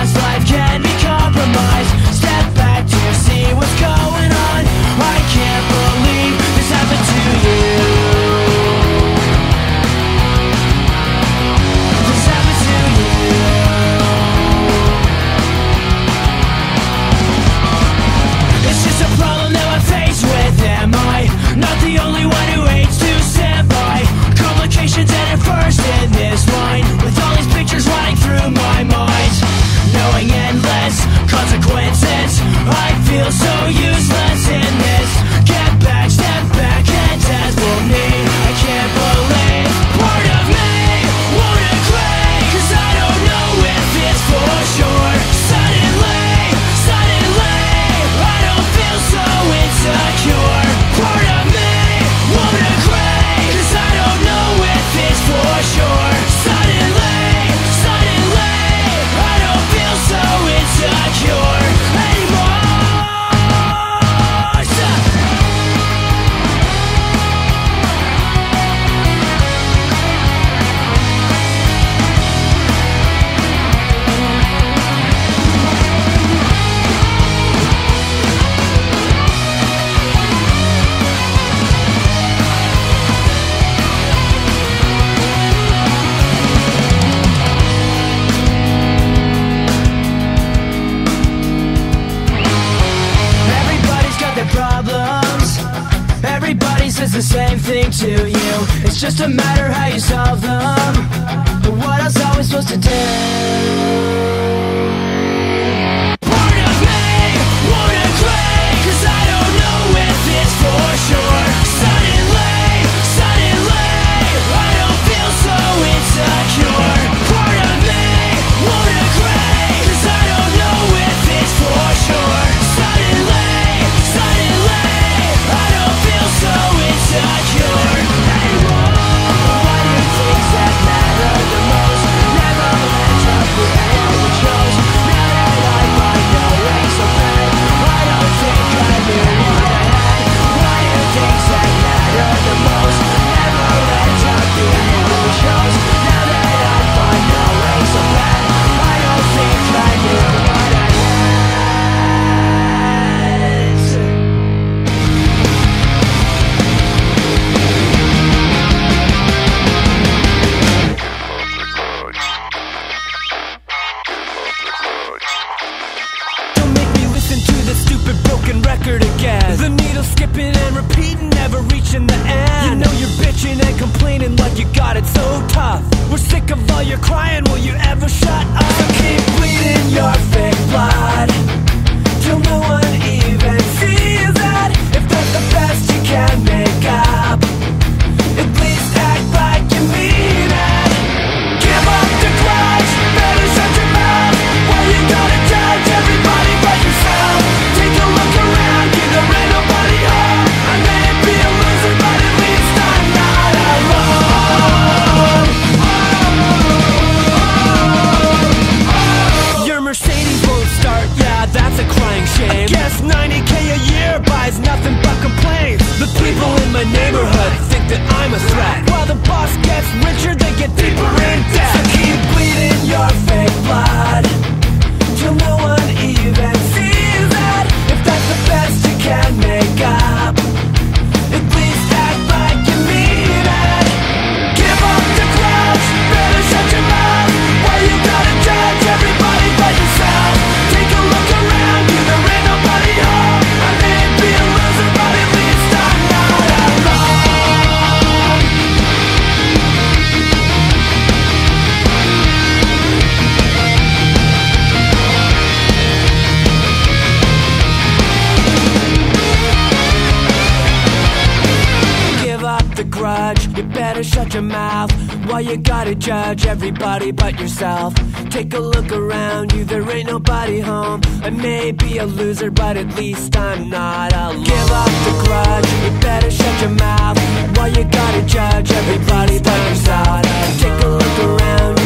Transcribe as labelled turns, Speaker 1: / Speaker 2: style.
Speaker 1: eyes It's just a matter how you solve them But what else are we supposed to do?
Speaker 2: still skipping and repeating, never reaching the end. You know you're bitching and complaining like you got it so tough. We're sick of all your crying, will you Why you gotta judge everybody but yourself? Take a look around you, there ain't nobody home. I may be a loser, but at least I'm not alone. Give up the grudge, you better shut your mouth. Why you gotta judge everybody but yourself? Take a look around